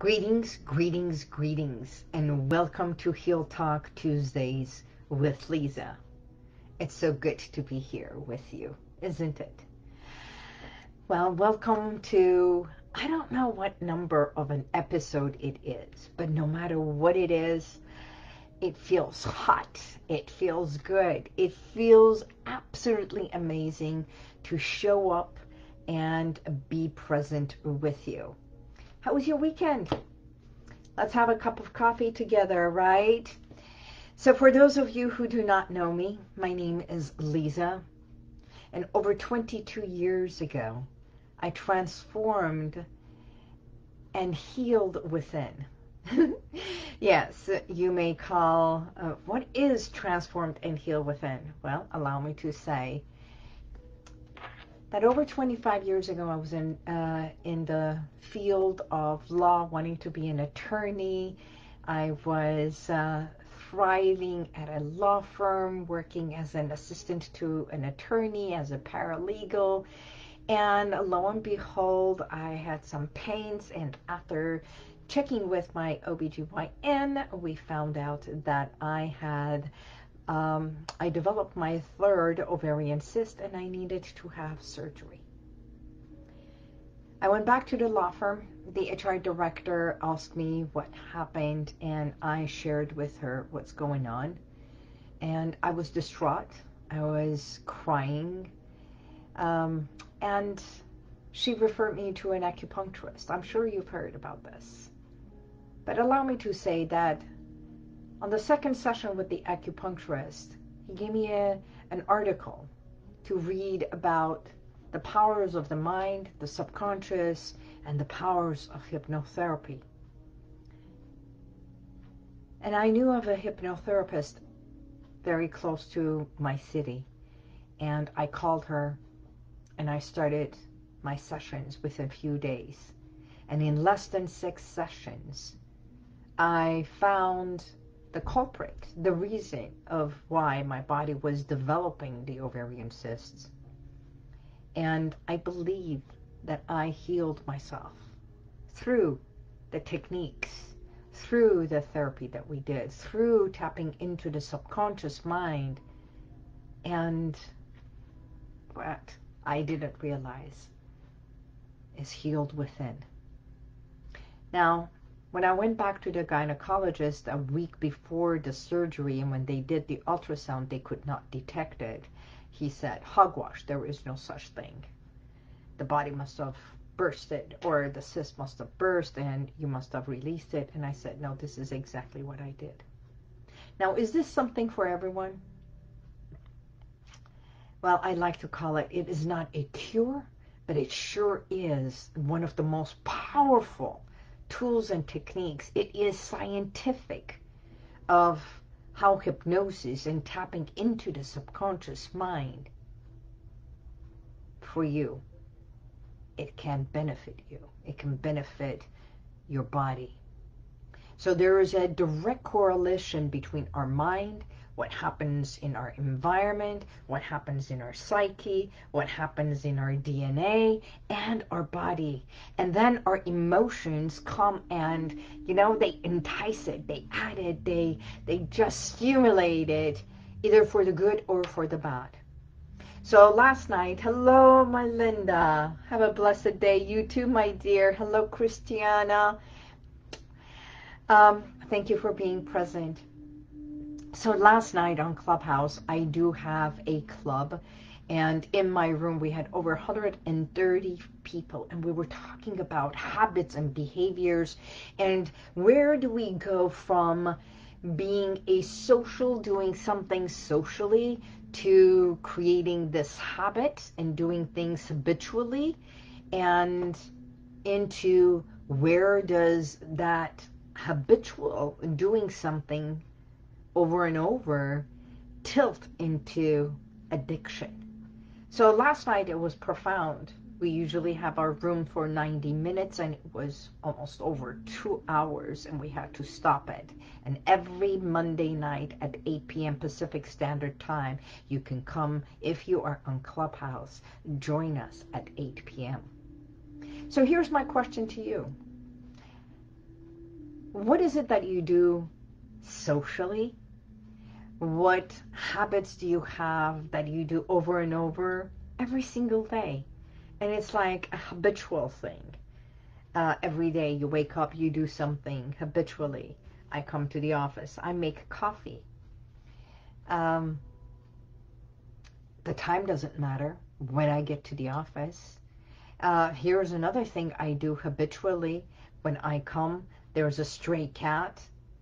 Greetings, greetings, greetings, and welcome to Heal Talk Tuesdays with Liza. It's so good to be here with you, isn't it? Well, welcome to, I don't know what number of an episode it is, but no matter what it is, it feels hot. It feels good. It feels absolutely amazing to show up and be present with you. How was your weekend? Let's have a cup of coffee together, right? So for those of you who do not know me, my name is Liza. And over 22 years ago, I transformed and healed within. yes, you may call, uh, what is transformed and healed within? Well, allow me to say that over 25 years ago I was in uh, in the field of law wanting to be an attorney. I was uh, thriving at a law firm working as an assistant to an attorney as a paralegal. And lo and behold I had some pains. And after checking with my OBGYN we found out that I had um, I developed my third ovarian cyst and I needed to have surgery. I went back to the law firm. The HR director asked me what happened and I shared with her what's going on. And I was distraught. I was crying. Um, and she referred me to an acupuncturist. I'm sure you've heard about this. But allow me to say that on the second session with the acupuncturist, he gave me a, an article to read about the powers of the mind, the subconscious, and the powers of hypnotherapy. And I knew of a hypnotherapist very close to my city. And I called her and I started my sessions within a few days. And in less than six sessions, I found the culprit, the reason of why my body was developing the ovarian cysts. And I believe that I healed myself through the techniques, through the therapy that we did, through tapping into the subconscious mind. And what I didn't realize is healed within. Now, when I went back to the gynecologist a week before the surgery and when they did the ultrasound, they could not detect it. He said, hogwash, there is no such thing. The body must have bursted or the cyst must have burst and you must have released it. And I said, no, this is exactly what I did. Now, is this something for everyone? Well, I like to call it, it is not a cure, but it sure is one of the most powerful tools and techniques. It is scientific of how hypnosis and tapping into the subconscious mind for you, it can benefit you. It can benefit your body. So there is a direct correlation between our mind what happens in our environment, what happens in our psyche, what happens in our DNA and our body. And then our emotions come and, you know, they entice it, they add it, they, they just stimulate it, either for the good or for the bad. So last night, hello, my Linda. Have a blessed day. You too, my dear. Hello, Christiana. Um, thank you for being present so last night on Clubhouse, I do have a club. And in my room, we had over 130 people. And we were talking about habits and behaviors. And where do we go from being a social, doing something socially, to creating this habit and doing things habitually. And into where does that habitual doing something over and over tilt into addiction. So last night it was profound. We usually have our room for 90 minutes and it was almost over two hours and we had to stop it. And every Monday night at 8 p.m. Pacific Standard Time, you can come, if you are on Clubhouse, join us at 8 p.m. So here's my question to you. what is it that you do socially? What habits do you have that you do over and over every single day? And it's like a habitual thing. Uh, every day you wake up, you do something habitually. I come to the office, I make coffee. Um, the time doesn't matter when I get to the office. Uh, here's another thing I do habitually. When I come, there's a stray cat.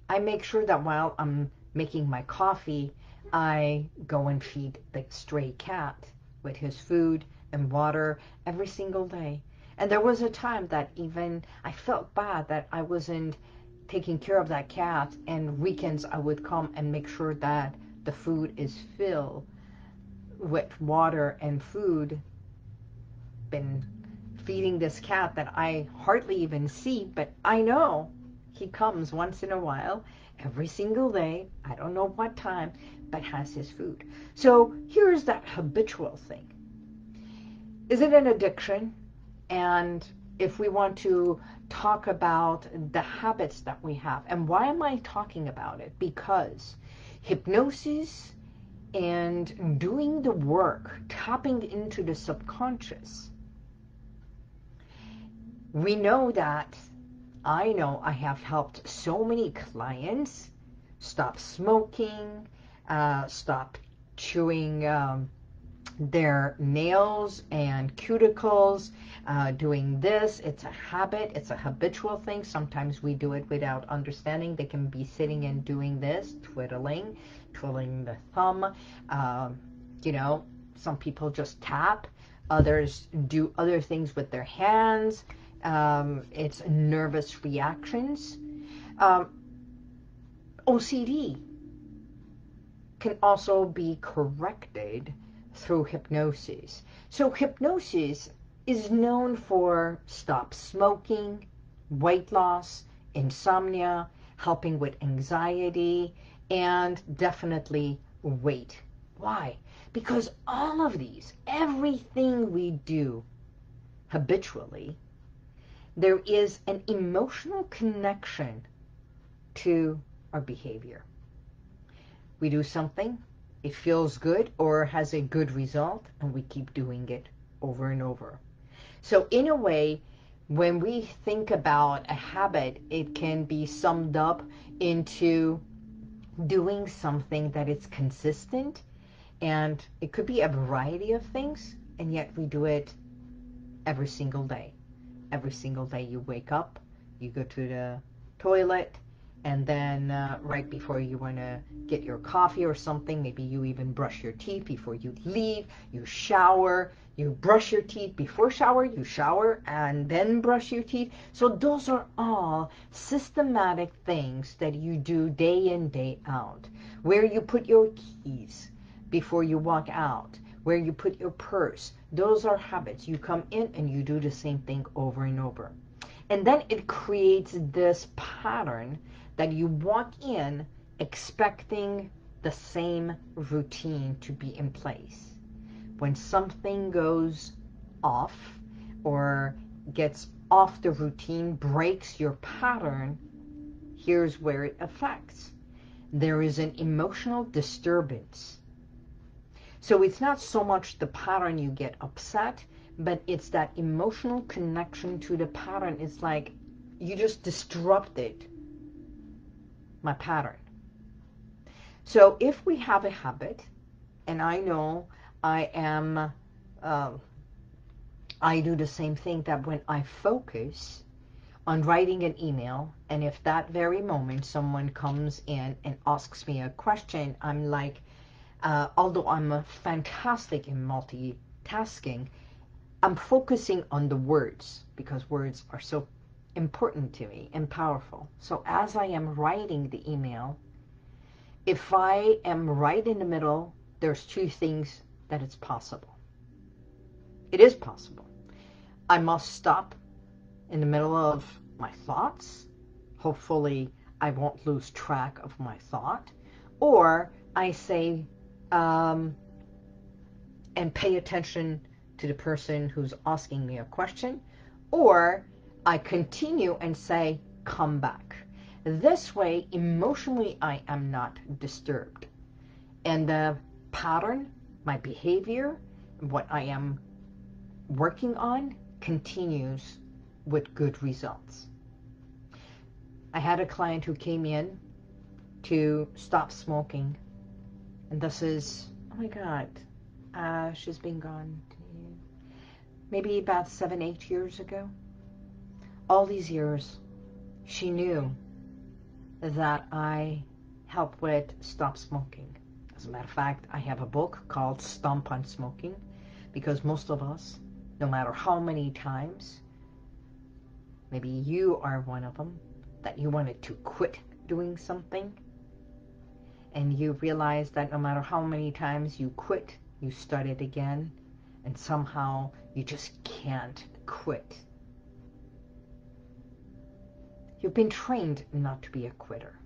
I make sure that while I'm making my coffee, I go and feed the stray cat with his food and water every single day. And there was a time that even I felt bad that I wasn't taking care of that cat. And weekends I would come and make sure that the food is filled with water and food. Been feeding this cat that I hardly even see but I know he comes once in a while every single day I don't know what time but has his food so here's that habitual thing is it an addiction and if we want to talk about the habits that we have. And why am I talking about it? Because hypnosis and doing the work, tapping into the subconscious, we know that, I know I have helped so many clients stop smoking, uh, stop chewing um, their nails and cuticles, uh, doing this. It's a habit. It's a habitual thing. Sometimes we do it without understanding. They can be sitting and doing this, twiddling, twiddling the thumb. Uh, you know, some people just tap. Others do other things with their hands. Um, it's nervous reactions. Um, OCD can also be corrected through hypnosis. So hypnosis is known for stop smoking, weight loss, insomnia, helping with anxiety, and definitely weight. Why? Because all of these, everything we do habitually, there is an emotional connection to our behavior. We do something, it feels good or has a good result and we keep doing it over and over. So in a way, when we think about a habit, it can be summed up into doing something that is consistent and it could be a variety of things and yet we do it every single day. Every single day you wake up, you go to the toilet, and then uh, right before you want to get your coffee or something, maybe you even brush your teeth before you leave, you shower, you brush your teeth before shower, you shower and then brush your teeth. So those are all systematic things that you do day in, day out. Where you put your keys before you walk out, where you put your purse. Those are habits. You come in and you do the same thing over and over. And then it creates this pattern that you walk in expecting the same routine to be in place. When something goes off or gets off the routine, breaks your pattern, here's where it affects. There is an emotional disturbance. So it's not so much the pattern you get upset, but it's that emotional connection to the pattern. It's like you just disrupted my pattern. So if we have a habit, and I know I am, uh, I do the same thing that when I focus on writing an email, and if that very moment someone comes in and asks me a question, I'm like, uh, although I'm fantastic in multitasking, I'm focusing on the words because words are so important to me and powerful. So as I am writing the email, if I am right in the middle, there's two things that it's possible. It is possible. I must stop in the middle of my thoughts. Hopefully I won't lose track of my thought. Or I say, um, and pay attention to the person who's asking me a question. Or I continue and say, come back. This way, emotionally, I am not disturbed. And the pattern, my behavior, what I am working on continues with good results. I had a client who came in to stop smoking. And this is, oh my God, uh, she's been gone maybe about seven, eight years ago. All these years, she knew that I help with stop smoking. As a matter of fact, I have a book called Stomp on Smoking because most of us, no matter how many times, maybe you are one of them, that you wanted to quit doing something and you realize that no matter how many times you quit, you start it again and somehow you just can't quit. You've been trained not to be a quitter.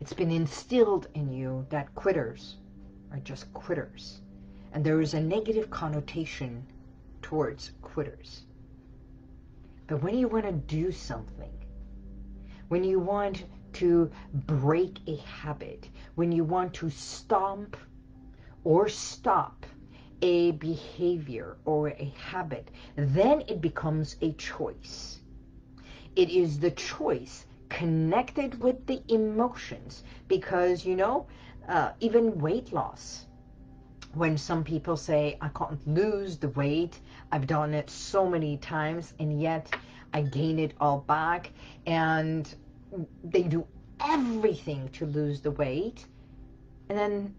It's been instilled in you that quitters are just quitters. And there is a negative connotation towards quitters. But when you want to do something, when you want to break a habit, when you want to stomp or stop a behavior or a habit, then it becomes a choice. It is the choice connected with the emotions because, you know, uh, even weight loss, when some people say, I can't lose the weight, I've done it so many times and yet I gain it all back and they do everything to lose the weight and then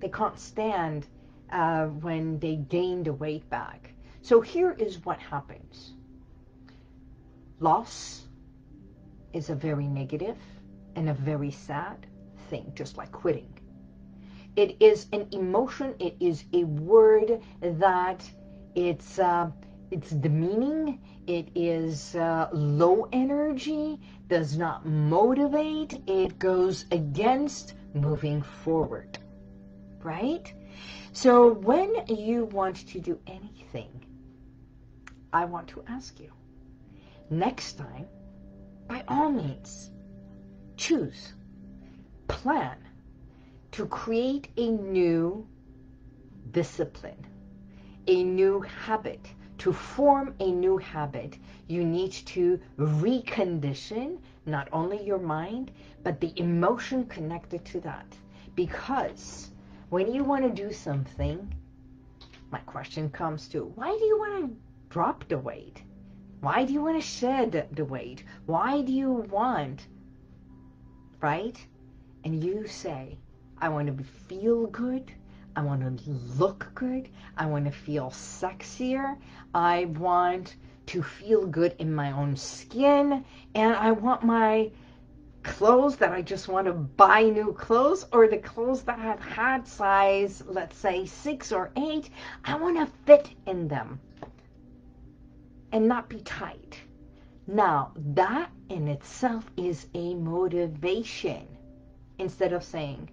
they can't stand uh, when they gain the weight back. So here is what happens. Loss is a very negative and a very sad thing, just like quitting. It is an emotion, it is a word that it's, uh, it's demeaning, it is uh, low energy, does not motivate, it goes against moving forward, right? So when you want to do anything, I want to ask you, next time, by all means, choose, plan to create a new discipline, a new habit. To form a new habit, you need to recondition not only your mind, but the emotion connected to that. Because when you want to do something, my question comes to, why do you want to drop the weight? Why do you want to shed the weight? Why do you want, right? And you say, I want to feel good. I want to look good. I want to feel sexier. I want to feel good in my own skin. And I want my clothes that I just want to buy new clothes or the clothes that I've had size, let's say six or eight, I want to fit in them and not be tight. Now, that in itself is a motivation instead of saying,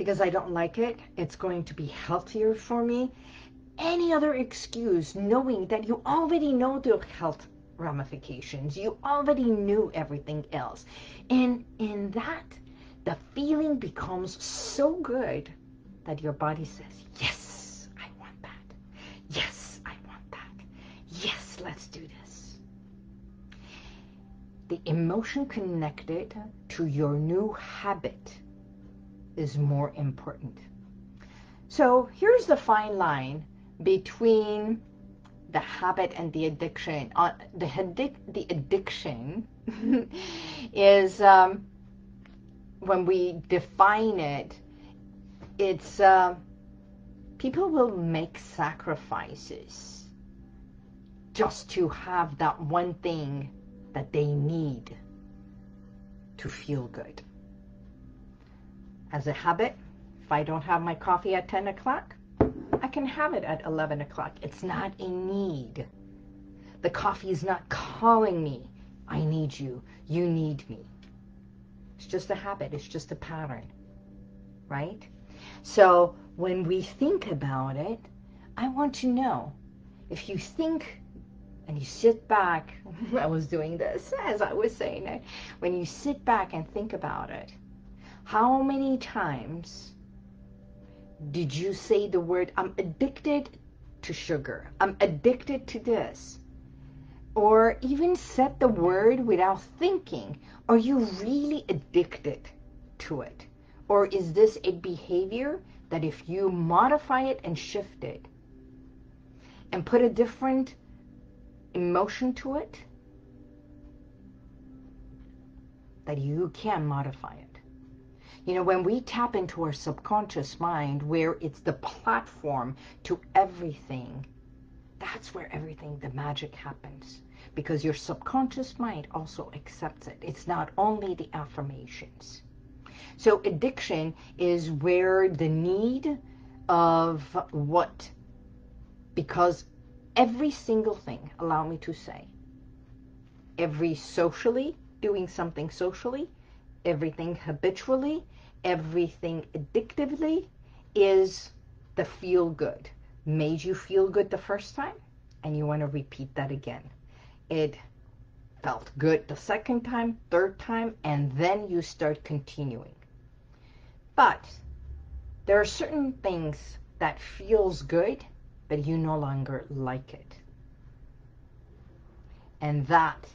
because I don't like it, it's going to be healthier for me. Any other excuse, knowing that you already know the health ramifications. You already knew everything else. And in that, the feeling becomes so good that your body says, yes, I want that. Yes, I want that. Yes, let's do this. The emotion connected to your new habit is more important. So here's the fine line between the habit and the addiction. Uh, the, addic the addiction is, um, when we define it, it's, uh, people will make sacrifices just to have that one thing that they need to feel good. As a habit, if I don't have my coffee at 10 o'clock, I can have it at 11 o'clock. It's not a need. The coffee is not calling me. I need you. You need me. It's just a habit. It's just a pattern. Right? So when we think about it, I want to know if you think and you sit back, I was doing this as I was saying it, when you sit back and think about it, how many times did you say the word, I'm addicted to sugar, I'm addicted to this, or even said the word without thinking, are you really addicted to it? Or is this a behavior that if you modify it and shift it and put a different emotion to it, that you can modify it. You know, when we tap into our subconscious mind, where it's the platform to everything, that's where everything, the magic happens. Because your subconscious mind also accepts it. It's not only the affirmations. So addiction is where the need of what, because every single thing, allow me to say, every socially, doing something socially, everything habitually, everything addictively is the feel good. Made you feel good the first time and you want to repeat that again. It felt good the second time, third time, and then you start continuing. But there are certain things that feels good but you no longer like it. And that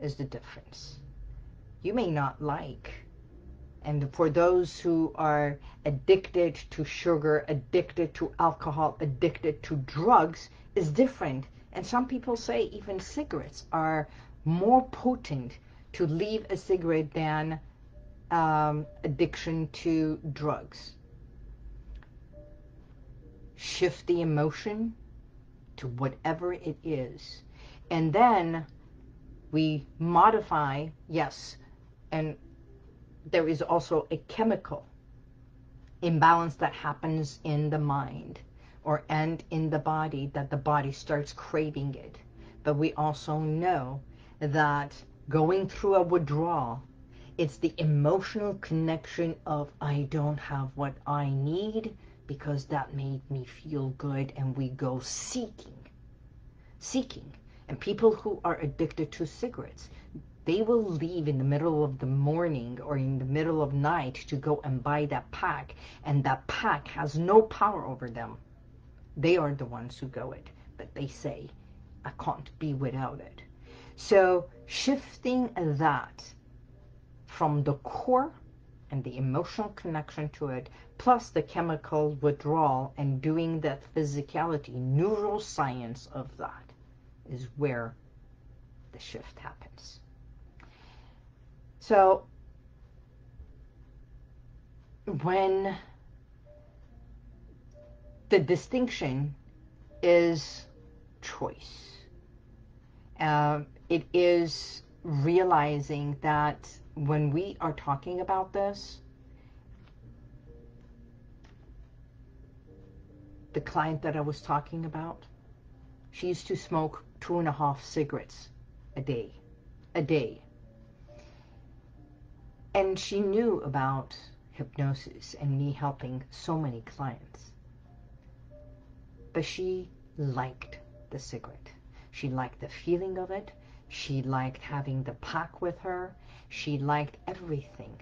is the difference. You may not like, and for those who are addicted to sugar, addicted to alcohol, addicted to drugs, is different. And some people say even cigarettes are more potent to leave a cigarette than um, addiction to drugs shift the emotion to whatever it is. And then we modify, yes, and there is also a chemical imbalance that happens in the mind or and in the body that the body starts craving it. But we also know that going through a withdrawal, it's the emotional connection of I don't have what I need, because that made me feel good and we go seeking, seeking. And people who are addicted to cigarettes, they will leave in the middle of the morning or in the middle of night to go and buy that pack and that pack has no power over them. They are the ones who go it, but they say, I can't be without it. So shifting that from the core and the emotional connection to it, plus the chemical withdrawal and doing that physicality, neuroscience of that is where the shift happens. So when the distinction is choice, uh, it is realizing that when we are talking about this, the client that I was talking about, she used to smoke two and a half cigarettes a day, a day. And she knew about hypnosis and me helping so many clients. But she liked the cigarette. She liked the feeling of it. She liked having the pack with her. She liked everything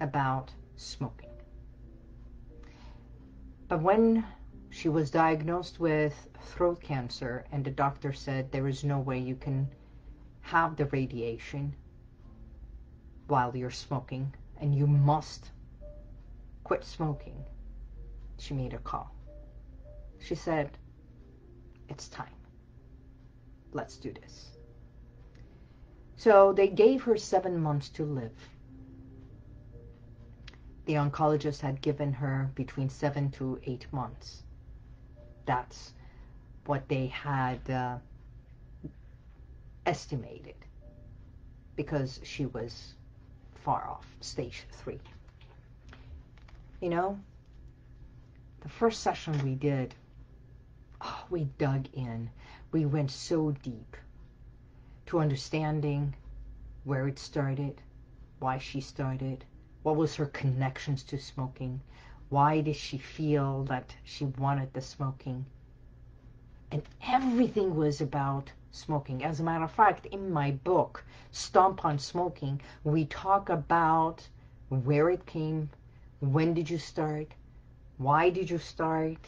about smoking. But when she was diagnosed with throat cancer and the doctor said there is no way you can have the radiation while you're smoking and you must quit smoking, she made a call. She said, it's time. Let's do this. So they gave her seven months to live. The oncologist had given her between seven to eight months. That's what they had uh, estimated because she was far off, stage three. You know, the first session we did, oh, we dug in. We went so deep to understanding where it started, why she started, what was her connections to smoking, why did she feel that she wanted the smoking. And everything was about smoking. As a matter of fact, in my book, Stomp on Smoking, we talk about where it came, when did you start, why did you start,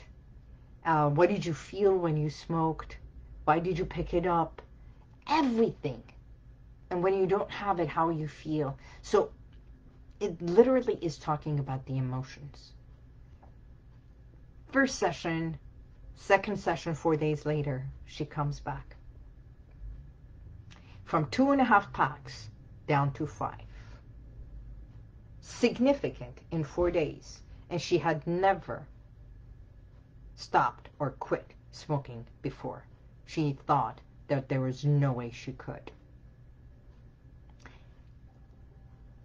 uh, what did you feel when you smoked, why did you pick it up, everything. And when you don't have it, how you feel. So it literally is talking about the emotions. First session, second session, four days later, she comes back. From two and a half packs down to five. Significant in four days. And she had never stopped or quit smoking before. She thought that there was no way she could.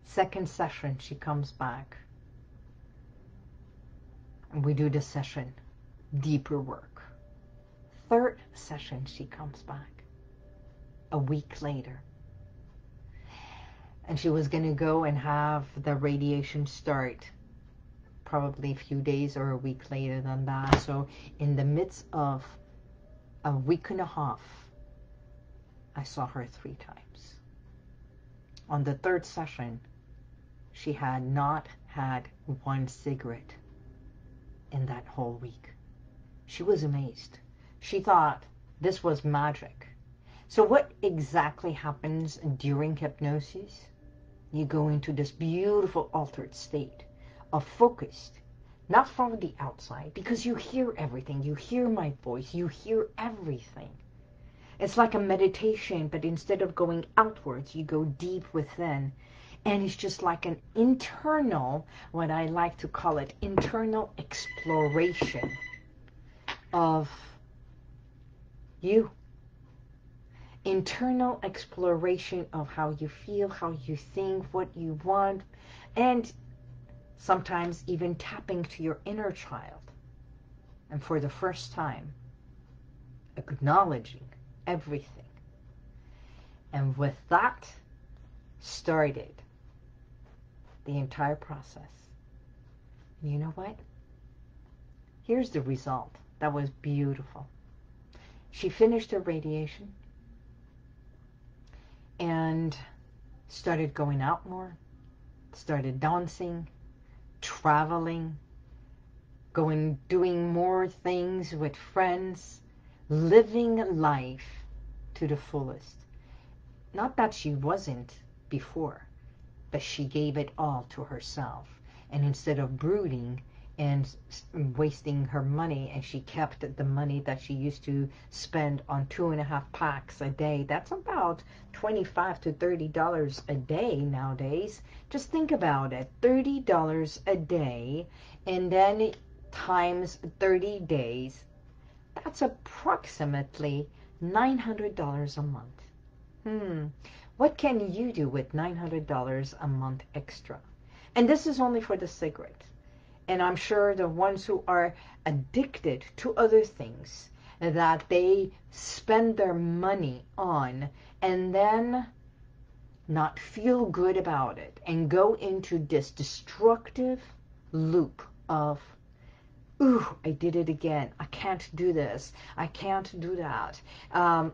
Second session, she comes back. And we do the session, deeper work. Third session, she comes back. A week later. And she was going to go and have the radiation start probably a few days or a week later than that. So in the midst of a week and a half, I saw her three times. On the third session, she had not had one cigarette in that whole week. She was amazed. She thought this was magic. So what exactly happens during hypnosis? You go into this beautiful altered state of focused, not from the outside, because you hear everything. You hear my voice. You hear everything. It's like a meditation, but instead of going outwards, you go deep within and it's just like an internal, what I like to call it, internal exploration of you. Internal exploration of how you feel, how you think, what you want, and sometimes even tapping to your inner child. And for the first time, acknowledging everything. And with that started the entire process. You know what? Here's the result. That was beautiful. She finished her radiation and started going out more, started dancing, traveling, going, doing more things with friends, living life to the fullest. Not that she wasn't before, but she gave it all to herself. And instead of brooding and wasting her money, and she kept the money that she used to spend on two and a half packs a day. That's about 25 to $30 a day nowadays. Just think about it. $30 a day, and then times 30 days, that's approximately $900 a month. Hmm. What can you do with $900 a month extra? And this is only for the cigarette. And I'm sure the ones who are addicted to other things that they spend their money on and then not feel good about it and go into this destructive loop of, ooh, I did it again. I can't do this. I can't do that. Um,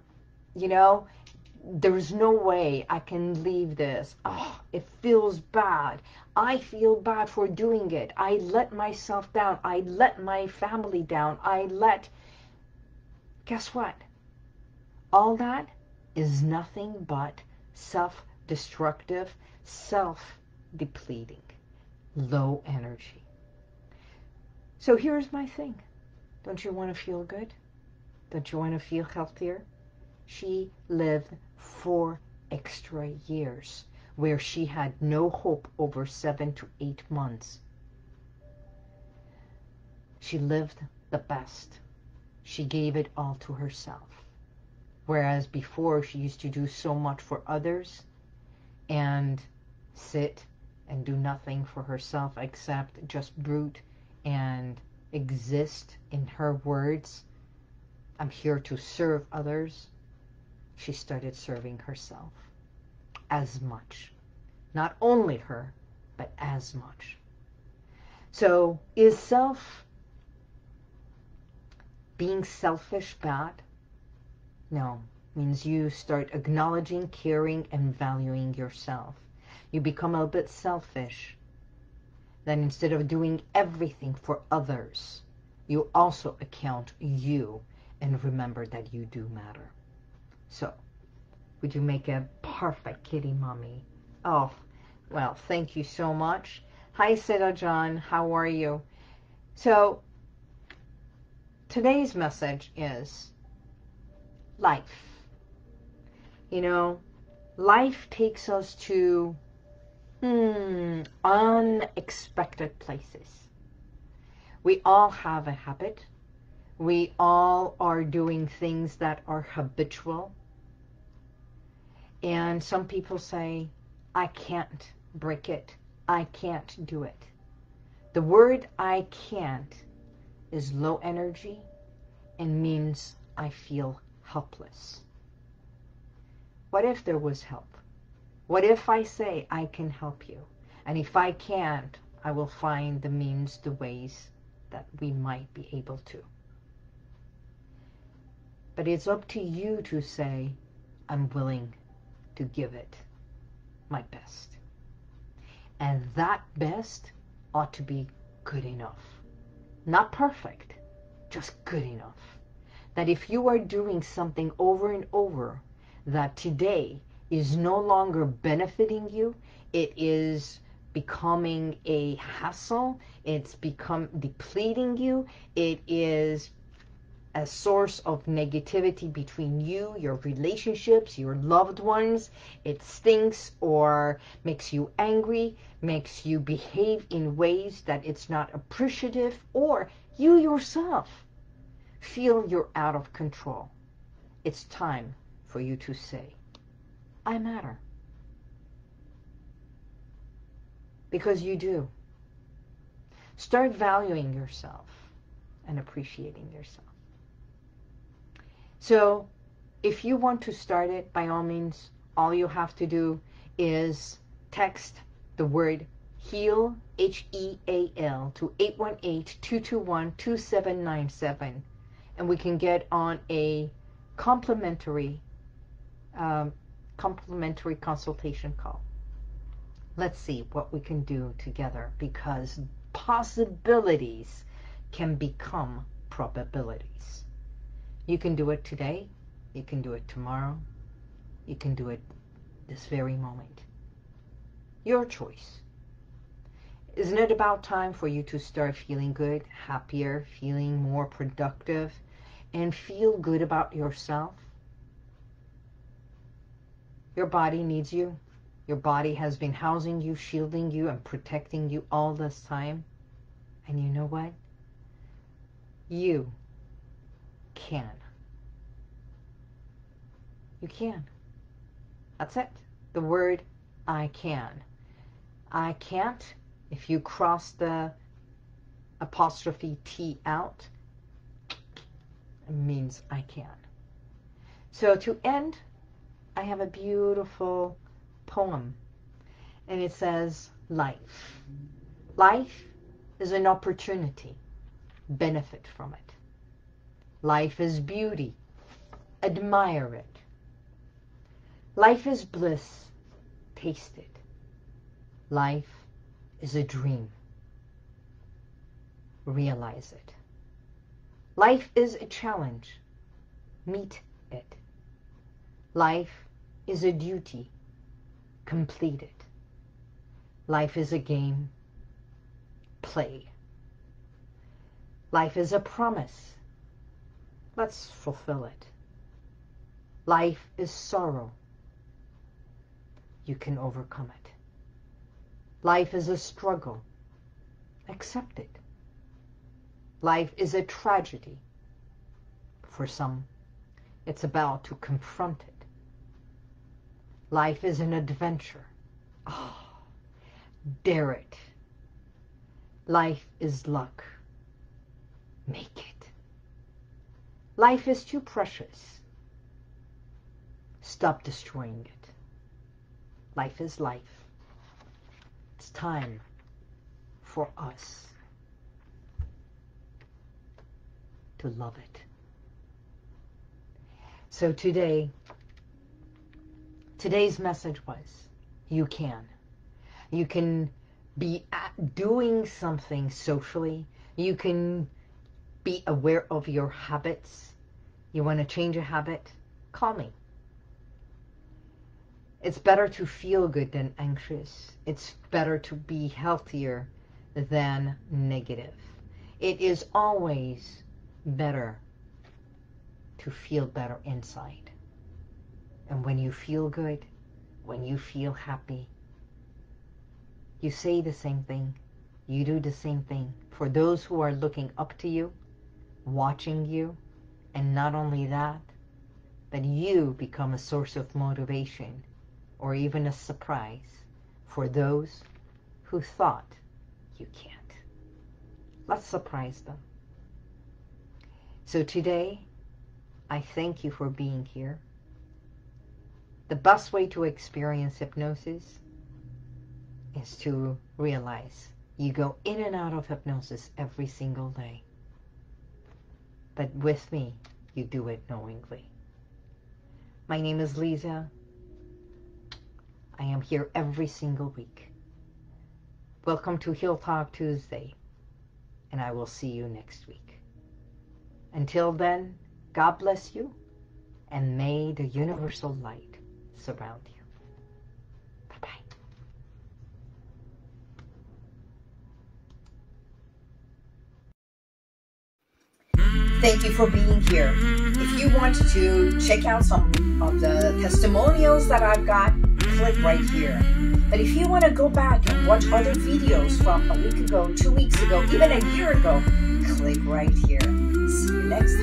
you know, there's no way I can leave this. Oh, it feels bad. I feel bad for doing it. I let myself down. I let my family down. I let... Guess what? All that is nothing but self-destructive, self-depleting, low energy. So here's my thing. Don't you want to feel good? Don't you want to feel healthier? She lived four extra years where she had no hope over seven to eight months. She lived the best. She gave it all to herself. Whereas before she used to do so much for others and sit and do nothing for herself except just brute and exist in her words. I'm here to serve others she started serving herself as much. Not only her, but as much. So is self, being selfish bad? No, means you start acknowledging, caring, and valuing yourself. You become a bit selfish. Then instead of doing everything for others, you also account you and remember that you do matter. So, would you make a perfect kitty mommy? Oh, well, thank you so much. Hi, Seda John. How are you? So, today's message is life. You know, life takes us to hmm, unexpected places. We all have a habit. We all are doing things that are habitual. And some people say, I can't break it. I can't do it. The word I can't is low energy and means I feel helpless. What if there was help? What if I say I can help you? And if I can't, I will find the means, the ways that we might be able to. But it's up to you to say, I'm willing to give it my best. And that best ought to be good enough. Not perfect, just good enough. That if you are doing something over and over that today is no longer benefiting you, it is becoming a hassle, it's become depleting you, it is a source of negativity between you, your relationships, your loved ones. It stinks or makes you angry, makes you behave in ways that it's not appreciative, or you yourself feel you're out of control. It's time for you to say, I matter. Because you do. Start valuing yourself and appreciating yourself. So if you want to start it, by all means, all you have to do is text the word HEAL, H-E-A-L, to 818-221-2797. And we can get on a complimentary, um, complimentary consultation call. Let's see what we can do together because possibilities can become probabilities. You can do it today. You can do it tomorrow. You can do it this very moment. Your choice. Isn't it about time for you to start feeling good, happier, feeling more productive, and feel good about yourself? Your body needs you. Your body has been housing you, shielding you, and protecting you all this time. And you know what? You can. You can. That's it. The word I can. I can't, if you cross the apostrophe T out, it means I can. So to end, I have a beautiful poem. And it says, life. Life is an opportunity. Benefit from it. Life is beauty. Admire it. Life is bliss. Taste it. Life is a dream. Realize it. Life is a challenge. Meet it. Life is a duty. Complete it. Life is a game. Play. Life is a promise. Let's fulfill it. Life is sorrow. You can overcome it. Life is a struggle. Accept it. Life is a tragedy. For some, it's about to confront it. Life is an adventure. Oh, dare it. Life is luck. Make it. Life is too precious. Stop destroying it. Life is life. It's time for us to love it. So today, today's message was, you can. You can be doing something socially. You can be aware of your habits. You want to change a habit? Call me. It's better to feel good than anxious. It's better to be healthier than negative. It is always better to feel better inside. And when you feel good, when you feel happy, you say the same thing, you do the same thing. For those who are looking up to you, watching you, and not only that, but you become a source of motivation or even a surprise for those who thought you can't. Let's surprise them. So today, I thank you for being here. The best way to experience hypnosis is to realize you go in and out of hypnosis every single day. But with me, you do it knowingly. My name is Liza. I am here every single week. Welcome to Heal Talk Tuesday, and I will see you next week. Until then, God bless you, and may the universal light surround you. Thank you for being here. Mm-hmm. If you want to check out some of the testimonials that I've got, click right here. But if you want to go back and watch other videos from a week ago, two weeks ago, even a year ago, click right here. See you next